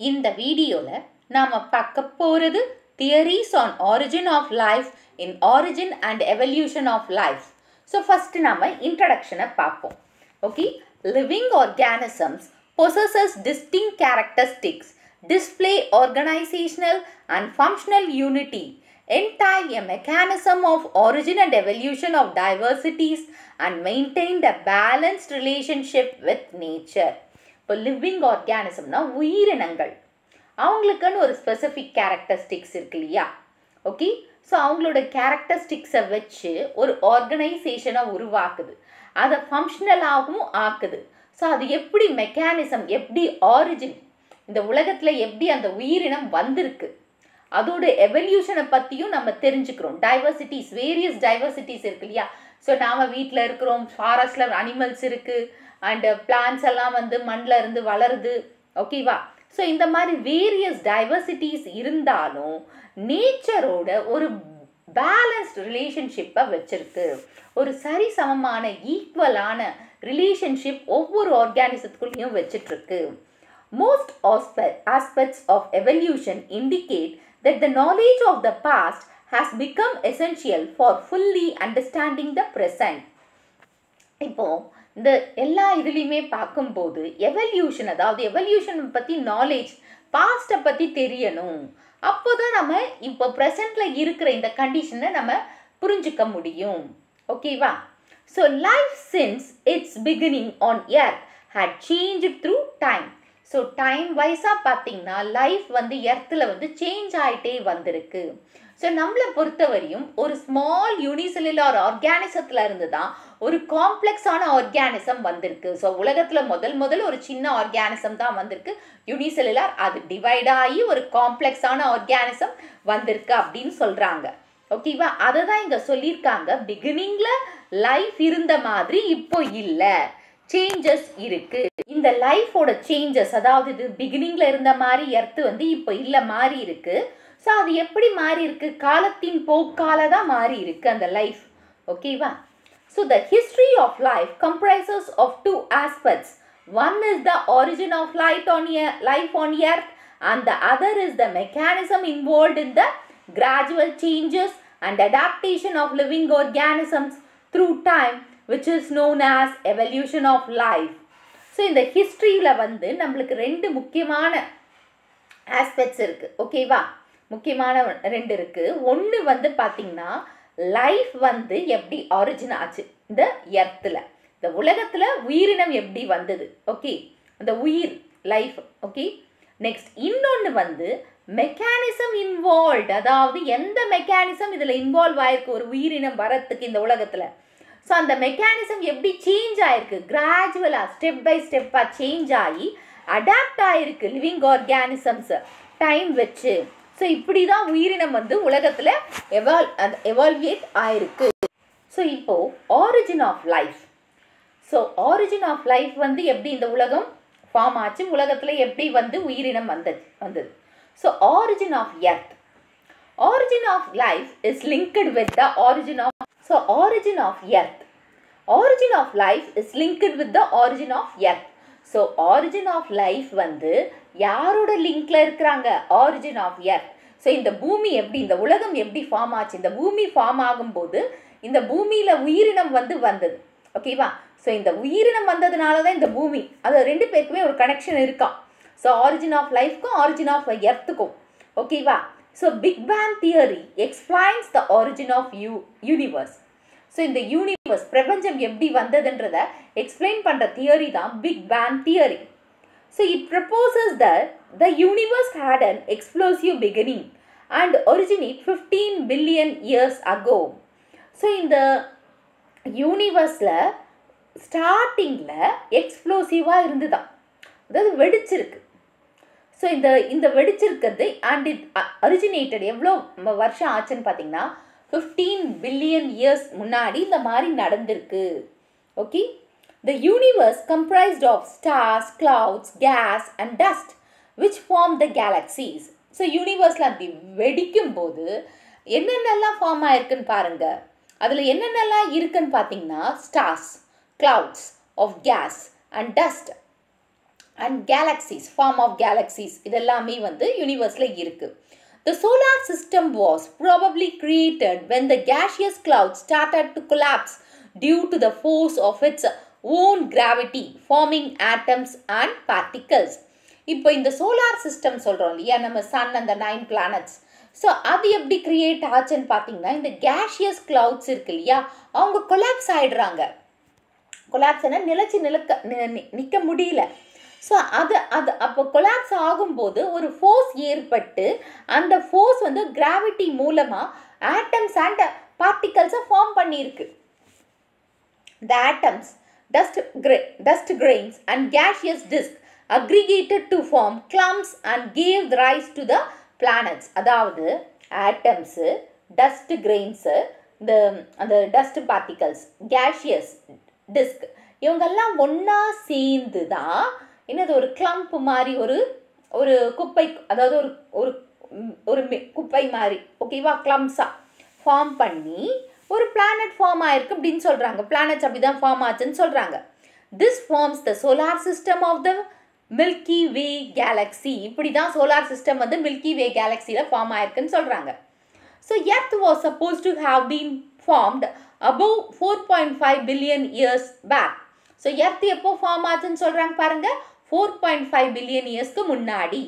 இந்த வீடியோவில் நாம் பார்க்க போகிறது theories on origin of life in origin and evolution of life so first நம்ம இன்ட்ரடக்ஷனை பார்ப்போம் okay living organisms possesses distinct characteristics, display organizational and functional unity, entail a mechanism of origin and evolution of diversities, and maintained a balanced relationship with nature. இப்போ living ஆர்கானிசம்னா உயிரினங்கள். அவங்களுக்குன்னு ஒரு specific characteristics இருக்கு இல்லையா? Okay so அவங்களோட கேரக்டரிஸ்டிக்ஸை வச்சு ஒரு ஆர்கனைசேஷனை உருவாக்குது. அதை ஃபங்க்ஷனலாகவும் ஆக்குது. ஸோ அது எப்படி மெக்கானிசம் எப்படி ஆரிஜின் இந்த உலகத்தில் எப்படி அந்த உயிரினம் வந்திருக்கு? அதோட எவல்யூஷனை பற்றியும் நம்ம தெரிஞ்சுக்கிறோம். டைவர்சிட்டிஸ் வேரியஸ் டைவர்சிட்டிஸ் இருக்கு இல்லையா? ஸோ நாம் வீட்டில் இருக்கிறோம் ஃபாரஸ்டில் அனிமல்ஸ் இருக்குது அண்டு பிளான்ஸ் uh, எல்லாம் வந்து மண்ணில் இருந்து வளருது. ஓகேவா ஸோ இந்த மாதிரி வேரியஸ் டைவர்சிட்டிஸ் இருந்தாலும் நேச்சரோட ஒரு பேலன்ஸ்ட் ரிலேஷன்ஷிப்பை வச்சுருக்கு. ஒரு சரிசமமான ஈக்குவலான ரிலேஷன்ஷிப் ஒவ்வொரு ஆர்கானிசத்துக்குள்ளேயும் வச்சிட்ருக்கு. Most aspects of evolution indicate that the knowledge of the past has become essential for fully understanding the present இப்போது இந்த எல்லா இதுலேயுமே பார்க்கும்போது எவல்யூஷன் அதாவது எவல்யூஷன் பற்றி நாலேஜ் பாஸ்ட்டை பற்றி தெரியணும். அப்போ தான் நம்ம இப்போ ப்ரெசண்டில் இருக்கிற இந்த கண்டிஷனை நம்ம புரிஞ்சுக்க முடியும். ஓகேவா so life since its beginning on earth had change through time so time வைஸாக பார்த்தீங்கன்னா லைஃப் வந்து எர்த்தில் வந்து சேஞ்ச் ஆகிட்டே வந்திருக்கு. ஸோ நம்மளை பொறுத்தவரையும் ஒரு ஸ்மால் யூனிசெல்லுலார் ஆர்கானிசத்தில் இருந்து தான் ஒரு காம்ப்ளெக்ஸான ஆர்கானிசம் வந்திருக்கு. ஸோ உலகத்தில் முதல் முதல் ஒரு சின்ன ஆர்கானிசம் தான் வந்திருக்கு. யூனிசெல்லுலார் அது டிவைட் ஆகி ஒரு காம்ப்ளெக்ஸான ஆர்கானிசம் வந்திருக்கு அப்படின்னு சொல்கிறாங்க ஓகேவா அதை தான் இங்கே சொல்லியிருக்காங்க. பிகினிங்கில் லைஃப் இருந்த மாதிரி இப்போ இல்லை. சேஞ்சஸ் இருக்கு. இந்த லைஃபோட சேஞ்சஸ் அதாவது இது பிகினிங்ல இருந்த மாதிரி எர்த்து வந்து இப்போ இல்லை மாறி இருக்கு. ஸோ அது எப்படி மாறி இருக்கு? காலத்தின் போக்கால தான் மாறி இருக்கு அந்த லைஃப் ஓகேவா so the history of life comprises of two aspects one is the origin of light on ear life on earth and the other is the mechanism involve in the gradual changes and adaptation of living organisms through time which is known as evolution of life so இந்த ஹிஸ்ட்ரியில் வந்து நம்மளுக்கு ரெண்டு முக்கியமான aspects இருக்குது ஓகேவா முக்கியமான ரெண்டு இருக்குது ஒன்று வந்து பார்த்திங்கன்னா லைஃப் வந்து எப்படி ஆரிஜின் ஆச்சு? இந்த எர்த்தில் இந்த உலகத்தில் உயிரினம் எப்படி வந்தது? ஓகே அந்த உயிர் லைஃப் ஓகே நெக்ஸ்ட் இன்னொன்று வந்து மெக்கானிசம் இன்வால்வ் அதாவது எந்த மெக்கானிசம் இதில் இன்வால்வ் ஆயிருக்கு? ஒரு உயிரினம் வரத்துக்கு இந்த உலகத்தில். ஸோ அந்த மெக்கானிசம் எப்படி சேஞ்ச் ஆயிருக்கு? கிராஜுவலாக ஸ்டெப் பை ஸ்டெப்பாக சேஞ்ச் ஆகி அடாப்ட் ஆயிருக்கு லிவிங் ஆர்கானிசம்ஸ் டைம் வச்சு. ஸோ இப்படி தான் உயிரினம் வந்து உலகத்தில் எவால் எவால்வியேட் ஆயிருக்கு. ஸோ இப்போது origin of life so origin of life வந்து எப்படி இந்த உலகம் ஃபார்ம் ஆச்சு? உலகத்தில் எப்படி வந்து உயிரினம் வந்தது வந்தது? So origin of earth origin of life is linked with the origin of so origin of earth origin of life is linked with the origin of earth so origin of life வந்து யாரோட லிங்க்ல இருக்கிறாங்க? Origin of earth so இந்த பூமி எப்படி இந்த உலகம் எப்படி ஃபார்ம் ஆச்சு? இந்த பூமி ஃபார்ம் ஆகும்போது இந்த பூமியில் உயிரினம் வந்து வந்தது. ஓகேவா ஸோ இந்த உயிரினம் வந்ததுனால தான் இந்த பூமி. அது ரெண்டு பேருக்குமே ஒரு கனெக்ஷன் இருக்கா? ஸோ ஆரிஜின் ஆஃப் லைஃப்க்கும் ஆரிஜின் ஆஃப் எர்த்துக்கும் ஓகேவா so big bang theory explains the origin of you universe so இந்த யூனிவர்ஸ் பிரபஞ்சம் எப்படி வந்ததுன்றத எக்ஸ்பிளைன் பண்ணுற தியரி தான் big bang theory so it proposes that the universe had an explosive beginning and originate fifteen billion years ago so இந்த யூனிவர்ஸில் ஸ்டார்டிங்கில் எக்ஸ்ப்ளோசிவாக இருந்துதான். அதாவது வெடிச்சிருக்கு. ஸோ இந்த இந்த வெடிச்சிருக்கிறது அண்ட் இட் ஒரிஜினேட்டட் எவ்வளோ வருஷம் ஆச்சுன்னு பார்த்தீங்கன்னா ஃபிஃப்டீன் பில்லியன் இயர்ஸ் முன்னாடி இந்த மாதிரி நடந்திருக்கு. Okay the universe comprised of stars clouds gas and dust which form the galaxies so யூனிவர்ஸில் அப்படி வெடிக்கும் போது என்னென்னலாம் ஃபார்ம் ஆயிருக்குன்னு பாருங்கள் அதில் என்னென்னலாம் இருக்குன்னு பார்த்தீங்கன்னா stars clouds of gas and dust and galaxies form of galaxies இதெல்லாமே வந்து யூனிவர்ஸில் இருக்குது The solar system was probably created when the gaseous cloud started to collapse due to the force of its own gravity, forming atoms and particles. இப்போ இந்த solar system சொல்கிறோம் இல்லையா நம்ம sun அந்த நைன் பிளானட்ஸ் ஸோ அது எப்படி create ஆச்சுன்னு பார்த்தீங்கன்னா இந்த கேஷியஸ் கிளவுட்ஸ் இருக்கு இல்லையா அவங்க கொலாப்ஸ் ஆயிடுறாங்க கொலாப்ஸ்னா நிலச்சி நிலக்க நிற்க முடியல ஸோ அது அது அப்போ கொலாப்ஸ் ஆகும்போது ஒரு ஃபோர்ஸ் ஏற்பட்டு அந்த ஃபோர்ஸ் வந்து கிராவிட்டி மூலமாக ஆட்டம்ஸ் அண்ட் பார்ட்டிகல்ஸை ஃபார்ம் பண்ணியிருக்கு. The atoms dust grey dust grains and gaseous disk aggregated to form clumps and gave rise to the planets அதாவது ஆட்டம்ஸு டஸ்ட் கிரெயின்ஸு இந்த அந்த டஸ்ட் பார்ட்டிகல்ஸ் கேஷியஸ் டிஸ்க் இவங்கெல்லாம் ஒன்றா சேர்ந்து தான் என்னது ஒரு கிளம்ப் மாதிரி ஒரு ஒரு குப்பை அதாவது ஒரு ஒரு ஒரு குப்பை மாதிரி ஓகேவா கிளம்ஸாக ஃபார்ம் பண்ணி ஒரு பிளானட் ஃபார்ம் ஆயிருக்கு அப்படின்னு சொல்கிறாங்க பிளானட்ஸ் அப்படி தான் ஃபார்ம் ஆச்சுன்னு சொல்கிறாங்க this forms the solar system of the milky way galaxy இப்படி தான் சோலார் சிஸ்டம் வந்து மில்கி வே கேலக்ஸியில் ஃபார்ம் ஆயிருக்குன்னு சொல்கிறாங்க so earth was suppose to have been formed above four point five billion years back so earth எப்போ form ஆச்சுன்னு சொல்கிறாங்க பாருங்கள் ஃபோர் பாயிண்ட் ஃபைவ் பில்லியன் இயர்ஸ்க்கு முன்னாடி.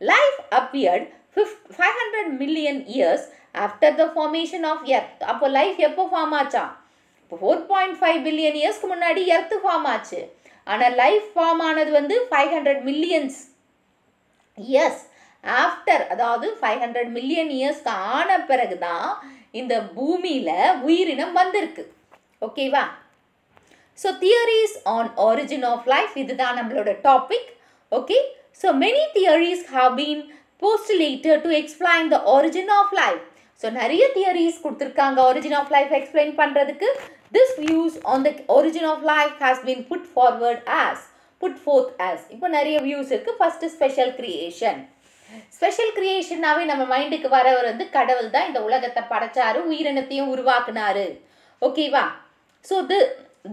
Life appeared fif five hundred million years after the formation of earth அப்போ life எப்போ form ஆச்சா? இப்போ ஃபோர் பாயிண்ட் ஃபைவ் பில்லியன் இயர்ஸ்க்கு முன்னாடி எர்த்து ஃபார்ம் ஆச்சு. ஆனால் லைஃப் ஃபார்ம் ஆனது வந்து five hundred millions years after அதாவது ஃபைவ் ஹண்ட்ரட் மில்லியன் இயர்ஸ்க்கு ஆன பிறகு தான் இந்த பூமியில் உயிரினம் வந்திருக்கு. ஓகேவா so theories on origin of life இதுதான் நம்மளோட topic okay so many theories have been postulated to explain the origin of life so நிறைய தியரிஸ் கொடுத்துருக்காங்க ஆரிஜின் ஆஃப் லைஃப் எக்ஸ்பிளைன் பண்ணுறதுக்கு this views on the origin of life has been put forward as put forth as இப்போ நிறைய views இருக்குது first special creation special கிரியேஷனாகவே நம்ம மைண்டுக்கு வரவர் வந்து கடவுள் தான் இந்த உலகத்தை படைச்சாரு உயிரினத்தையும் உருவாக்குனாரு. ஓகேவா so the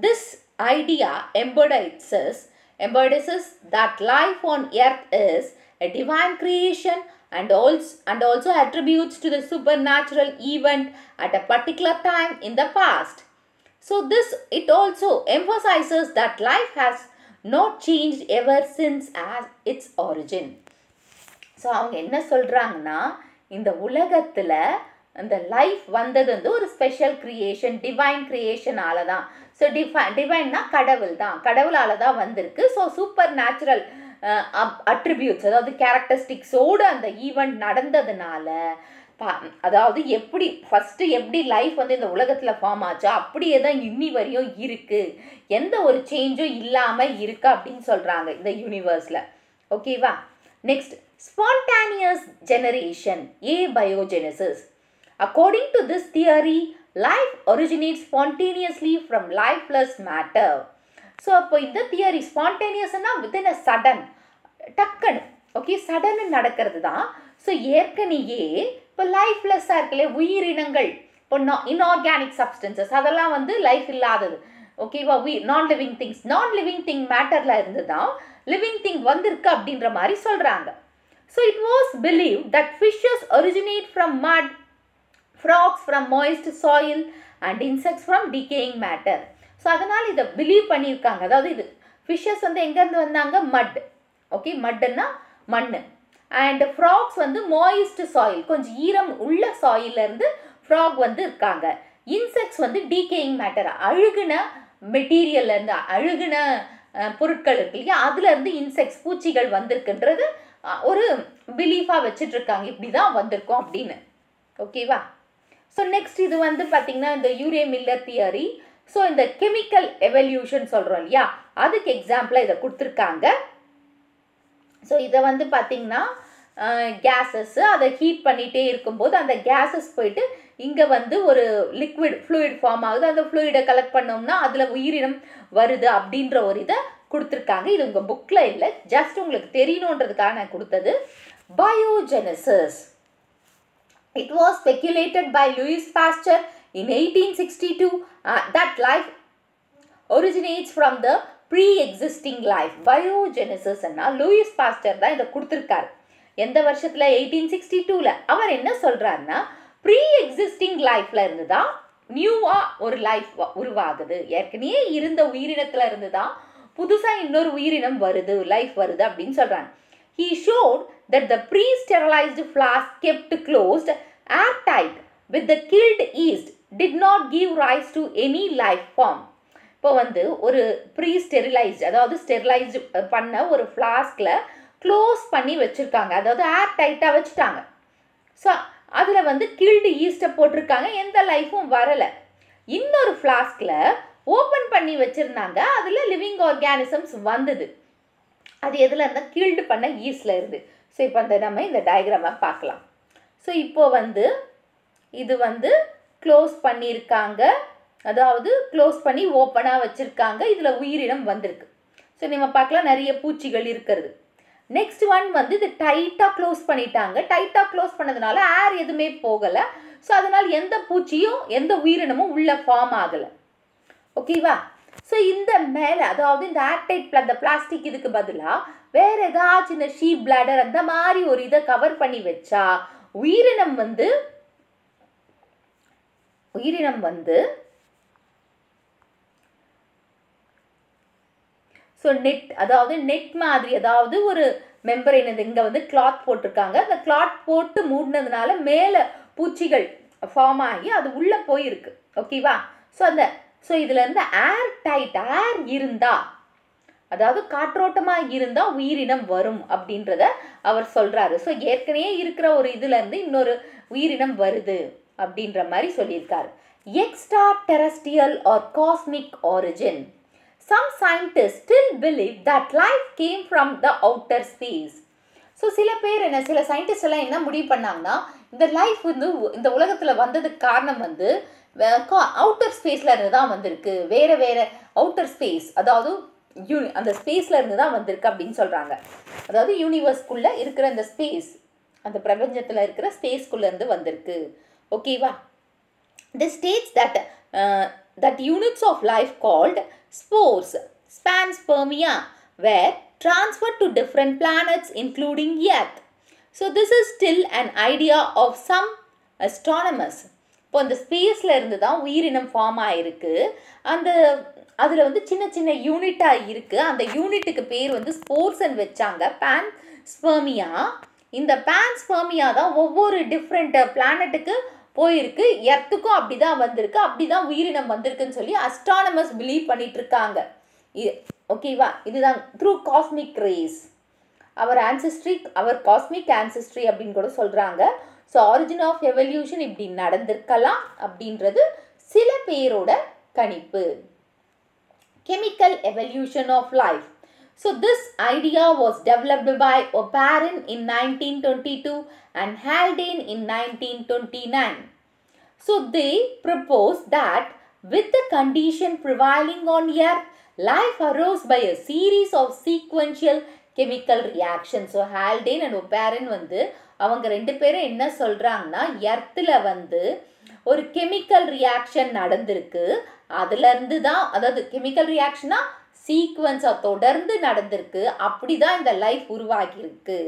this idea embodies embodies that life on earth is a divine creation and also and also attributes to the supernatural event at a particular time in the past so this it also emphasizes that life has not changed ever since as its origin so அவங்க என்ன சொல்கிறாங்கன்னா இந்த உலகத்தில் அந்த life வந்தது வந்து ஒரு special creation divine கிரியேஷனால தான் ஸோ டிஃபை டிவைன்னா கடவுள் தான் கடவுளால் தான் வந்திருக்கு ஸோ சூப்பர் நேச்சுரல் அட்ரிபியூட்ஸ் அதாவது கேரக்டரிஸ்டிக்ஸோடு அந்த ஈவெண்ட் நடந்ததுனால அதாவது எப்படி ஃபஸ்ட்டு எப்படி லைஃப் வந்து இந்த உலகத்தில் ஃபார்ம் ஆச்சோ அப்படியே தான் இன்னி வரையும் இருக்குது எந்த ஒரு சேஞ்சும் இல்லாமல் இருக்கு அப்படின்னு சொல்கிறாங்க இந்த யூனிவர்ஸில் ஓகேவா next abiogenesis according to this theory life originate spontaneously from life plus matter so அப்போ இந்த தியரி ஸ்பான்டேனியஸ்னா வித்தின் அ சடன் டக்குன்னு ஓகே சடன் நடக்கிறது தான். ஸோ ஏற்கனவே இப்போ லைஃப்லெஸ்ஸாக இருக்குல்ல உயிரினங்கள். இப்போ நான் இன்ஆர்கானிக் சப்ஸ்டன்சஸ் அதெல்லாம் வந்து லைஃப் இல்லாதது. ஓகேவா உயிர் non living things non living thing மேட்டரில் இருந்து தான் லிவிங் திங் வந்திருக்கு அப்படின்ற மாதிரி சொல்கிறாங்க so it was believe that fishes originate from mud frogs from moist soil and insects from decaying matter so அதனால் இதை பிலீவ் பண்ணியிருக்காங்க. அதாவது இது ஃபிஷ்ஷஸ் வந்து எங்கேருந்து வந்தாங்க? மட் ஓகே மட்டுன்னா மண் அண்ட் ஃப்ராக்ஸ் வந்து மாயிஸ்ட் சாயில் கொஞ்சம் ஈரம் உள்ள சாயிலேருந்து ஃப்ராக் வந்து இருக்காங்க. இன்செக்ட்ஸ் வந்து டீகேயிங் மேட்டர் அழுகுன மெட்டீரியல்லேருந்து அழுகுன பொருட்கள் இருக்கு இல்லையா? அதுலேருந்து இன்செக்ட்ஸ் பூச்சிகள் வந்திருக்குன்றது ஒரு பிலீஃபாக வச்சுட்ருக்காங்க இப்படி தான் வந்திருக்கோம் அப்படின்னு. ஓகேவா ஸோ நெக்ஸ்ட் இது வந்து பார்த்திங்கன்னா இந்த யூரே மில்லர் தியரி ஸோ இந்த கெமிக்கல் எவல்யூஷன் சொல்கிறோம் இல்லையா? அதுக்கு எக்ஸாம்பிளாக இதை கொடுத்துருக்காங்க. ஸோ இதை வந்து பார்த்திங்கன்னா கேஸஸ்ஸு அதை ஹீட் பண்ணிகிட்டே இருக்கும்போது அந்த கேஸஸ் போயிட்டு இங்கே வந்து ஒரு லிக்விட் ஃப்ளூயிட் ஃபார்ம் ஆகுது. அந்த ஃப்ளூயிடை கலெக்ட் பண்ணோம்னா அதில் உயிரினம் வருது அப்படின்ற ஒரு இதை கொடுத்துருக்காங்க. இது உங்கள் புக்கில் இல்லை ஜஸ்ட் உங்களுக்கு தெரியணுன்றதுக்காக நான் கொடுத்தது. Biogenesis it was speculated by Louis Pasteur in eighteen sixty two that life originates from the pre existing life பயோஜெனிசஸ்ன்னா Louis Pasteur தான் இதை கொடுத்துருக்காரு. எந்த வருஷத்தில்? எயிட்டீன் சிக்ஸ்டி டூவில் அவர் என்ன சொல்கிறாருன்னா ப்ரீ எக்ஸிஸ்டிங் லைஃப்ல இருந்து தான் நியூவாக ஒரு லைஃப் உருவாகுது. ஏற்கனவே இருந்த உயிரினத்தில் இருந்து தான் புதுசாக இன்னொரு உயிரினம் வருது லைஃப் வருது அப்படின்னு சொல்கிறாங்க he showed that the pre sterilised flask kept closed airtight with the yeast yeast not not rise rise any any life form இப்போ வந்து ஒரு ப்ரீ ஸ்டெரிலைஸ்ட் அதாவது ஸ்டெரிலைஸ்டு பண்ண ஒரு ஃப்ளாஸ்கில் க்ளோஸ் பண்ணி வச்சுருக்காங்க. அதாவது ஏர் டைட்டாக வச்சுட்டாங்க. ஸோ அதில் வந்து கில்டு ஈஸ்ட்டை போட்டிருக்காங்க. எந்த லைஃப்பும் வரலை. இன்னொரு ஃப்ளாஸ்கில் ஓப்பன் பண்ணி வச்சுருந்தாங்க. அதில் லிவிங் ஆர்கானிசம்ஸ் வந்தது. அது எதில் இருந்தால் கில்டு பண்ண ஈஸ்டில் இருந்து. ஸோ இப்போ அந்த நம்ம இந்த டயக்ராமை பார்க்கலாம். ஸோ இப்போ வந்து இது வந்து க்ளோஸ் பண்ணியிருக்காங்க. அதாவது க்ளோஸ் பண்ணி ஓப்பனாக வச்சுருக்காங்க. இதில் உயிரினம் வந்திருக்கு. ஸோ நம்ம பார்க்கலாம். நிறைய பூச்சிகள் இருக்கிறது. நெக்ஸ்ட் ஒன் வந்து இது டைட்டாக க்ளோஸ் பண்ணிட்டாங்க. டைட்டாக க்ளோஸ் பண்ணதுனால ஏர் எதுவுமே போகலை. ஸோ அதனால் எந்த பூச்சியும் எந்த உயிரினமும் உள்ளே ஃபார்ம் ஆகலை. ஓகேவா ஸோ இந்த மேலே அதாவது இந்த ஏர்டைட் அந்த பிளாஸ்டிக் இதுக்கு பதிலாக வேற ஏதாச்சும் இந்த ஷீப் பிளாடர் அந்த மாதிரி ஒரு இதை கவர் பண்ணி வச்சா உயிரினம் வந்து உயிரினம் வந்து ஸோ நெட் அதாவது நெட் மாதிரி அதாவது ஒரு மெம்பரைன் என்னது இங்கே வந்து கிளாத் போட்டிருக்காங்க. அந்த கிளாத் போட்டு மூடினதுனால மேலே பூச்சிகள் ஃபார்ம் ஆகி அது உள்ளே போயிருக்கு. ஓகேவா ஸோ அந்த ஸோ இதில் இருந்து ஏர் டைட் ஏர் இருந்தா அதாவது காற்றோட்டமாக இருந்தால் உயிரினம் வரும் அப்படின்றத அவர் சொல்கிறாரு ஸோ ஏற்கனவே இருக்கிற ஒரு இதுலேருந்து இன்னொரு உயிரினம் வருது அப்படின்ற மாதிரி சொல்லியிருக்காரு. Extraterrestrial or cosmic origin some scientist still believe that life came from the outer space so சில பேர் என்ன சில சயின்டிஸ்ட் எல்லாம் என்ன முடிவு பண்ணாங்கன்னா இந்த லைஃப் வந்து இந்த உலகத்தில் வந்ததுக்கு காரணம் வந்து அவுட்டர் ஸ்பேஸில் இருந்து தான் வந்திருக்கு. வேறு வேறு அவுட்டர் ஸ்பேஸ் அதாவது யூனி அந்த ஸ்பேஸில் இருந்து தான் வந்திருக்கு அப்படின்னு சொல்கிறாங்க அதாவது யூனிவர்ஸ்குள்ளே இருக்கிற அந்த ஸ்பேஸ் அந்த பிரபஞ்சத்தில் இருக்கிற ஸ்பேஸ்குள்ளேருந்து வந்திருக்கு ஓகேவா the states that that units of life called spores panspermia were transferred to different planets including Earth. So this is still an idea of some astronomers. இப்போ அந்த ஸ்பேஸில் இருந்து தான் உயிரினம் ஃபார்ம் ஆகிருக்கு அந்த அதில் வந்து சின்ன சின்ன யூனிட்டாக இருக்குது அந்த யூனிட்டுக்கு பேர் வந்து ஸ்போர்ட்ஸ்ன்னு வச்சாங்க. பேன் ஸ்பெர்மியா இந்த பேன் ஸ்பெர்மியா தான் ஒவ்வொரு டிஃப்ரெண்ட் பிளானட்டுக்கு போயிருக்கு. எர்த்துக்கும் அப்படி தான் வந்திருக்கு. அப்படி தான் உயிரினம் வந்திருக்குன்னு சொல்லி அஸ்ட்ரானமஸ் பிலீவ் பண்ணிட்டு இருக்காங்க. ஓகேவா இதுதான். Through cosmic rays our ancestry our cosmic ancestry அப்படின்னு கூட சொல்கிறாங்க ஸோ ஆரிஜின் ஆஃப் எவல்யூஷன் இப்படி நடந்திருக்கலாம் அப்படின்றது சில பேரோட கணிப்பு. Chemical evolution of life so this idea was developed by Oparin in nineteen twenty two and Haldane in nineteen twenty nine so they propose that with the condition prevailing on earth life arose by a series of sequential chemical reactions. So Haldane and Oparin வந்து அவங்க ரெண்டு பேரும் என்ன சொல்கிறாங்கன்னா எர்த்தில் வந்து ஒரு chemical reaction நடந்திருக்கு. அதுலேருந்து தான் அதாவது கெமிக்கல் ரியாக்ஷனா சீக்வன்ஸாக தொடர்ந்து நடந்திருக்கு. அப்படி தான் இந்த life உருவாகியிருக்கு.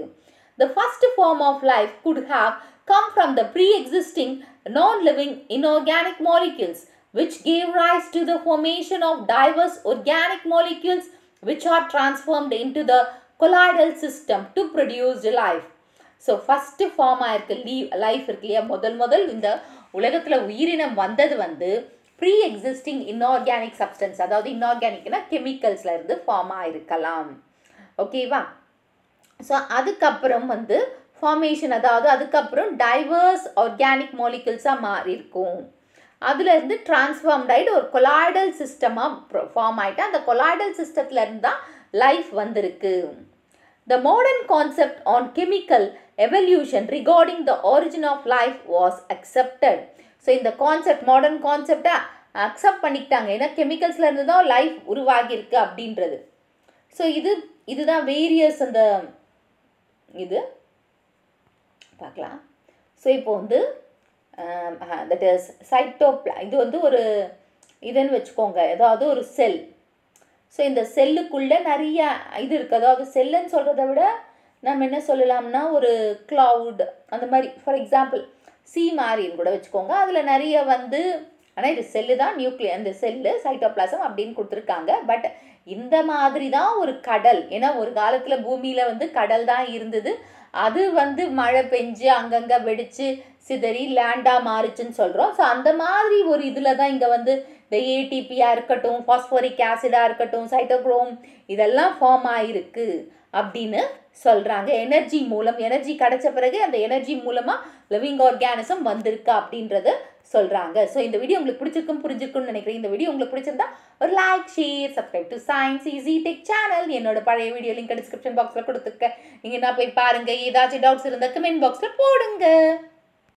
The first form of life could have come from the pre existing non living inorganic molecules which gave rise to the formation of diverse organic molecules which are transformed into the colloidal system to produce life. So first ஃபார்மாக இருக்க leave life இருக்கு இல்லையா? முதல் முதல் இந்த உலகத்தில் உயிரினம் வந்தது வந்து ப்ரீ எக்ஸிஸ்டிங் இன்ஆர்கானிக் சப்ஸ்டன்ஸ் அதாவது இன்ஆர்கானிக்னா கெமிக்கல்ஸில் இருந்து ஃபார்மாக இருக்கலாம் ஓகேவா ஸோ அதுக்கப்புறம் வந்து ஃபார்மேஷன் அதாவது அதுக்கப்புறம் டைவர்ஸ் ஆர்கானிக் மாலிகுல்ஸாக மாறி இருக்கும் அதுலேருந்து டிரான்ஸ்ஃபார்ம்ட் ஆகிட்டு ஒரு கொலாய்டல் சிஸ்டமாக ஃபார்ம் ஆகிட்டு அந்த கொலாய்டல் சிஸ்டத்துலேருந்து தான் லைஃப் வந்திருக்கு. The modern concept on chemical evolution regarding the origin of life was accepted so இந்த கான்செப்ட் மாடர்ன் கான்செப்டை அக்செப்ட் பண்ணிக்கிட்டாங்க. ஏன்னா கெமிக்கல்ஸ்லேருந்து தான் லைஃப் உருவாகியிருக்கு அப்படின்றது. ஸோ இது இதுதான் வேரியஸ் அந்த இது. பார்க்கலாம். ஸோ இப்போ வந்து தட் இஸ் சைட்டோப்ளா இது வந்து ஒரு இதுன்னு வச்சுக்கோங்க. ஏதாவது ஒரு செல் ஸோ இந்த செல்லுக்குள்ளே நிறைய இது இருக்குது அதாவது செல்லுன்னு சொல்கிறத விட நம்ம என்ன சொல்லலாம்னா ஒரு க்ளவுட் அந்த மாதிரி. ஃபார் எக்ஸாம்பிள் சி மாதிரின்னு கூட வச்சுக்கோங்க. அதில் நிறைய வந்து ஆனால் இது செல்லு தான் நியூக்ளியர் அந்த செல்லு சைட்டோபிளாசம் அப்படின்னு கொடுத்துருக்காங்க. பட் இந்த மாதிரி தான் ஒரு கடல். ஏன்னா ஒரு காலத்தில் பூமியில் வந்து கடல் தான் இருந்தது. அது வந்து மழை பெஞ்சு அங்கங்கே வெடித்து சிதறி லேண்டாக மாறுச்சுன்னு சொல்கிறோம் ஸோ அந்த மாதிரி ஒரு இதில் தான் இங்கே வந்து இந்த ஏடிபியாக இருக்கட்டும் ஃபாஸ்போரிக் ஆசிடாக இருக்கட்டும் சைட்டோக்ரோம் இதெல்லாம் ஃபார்ம் ஆகிருக்கு அப்படின்னு சொல்கிறாங்க எனர்ஜி மூலம் எனர்ஜி கிடச்ச பிறகு அந்த எனர்ஜி மூலமாக லிவிங் ஆர்கானிசம் வந்திருக்கு அப்படின்றத சொல்கிறாங்க ஸோ இந்த வீடியோ உங்களுக்கு பிடிச்சிருக்கும் புரிஞ்சிருக்கும்னு நினைக்கிறேன். இந்த வீடியோ உங்களுக்கு பிடிச்சிருந்தா ஒரு like share subscribe to science easy tech channel என்னோட பழைய வீடியோ லிங்க் டிஸ்கிரிப்ஷன் பாக்ஸில் கொடுத்துருக்கேன். நீங்கள் நான் போய் பாருங்கள் ஏதாச்சும் டவுட்ஸ் இருந்தால் கமெண்ட் பாக்ஸில் போடுங்க.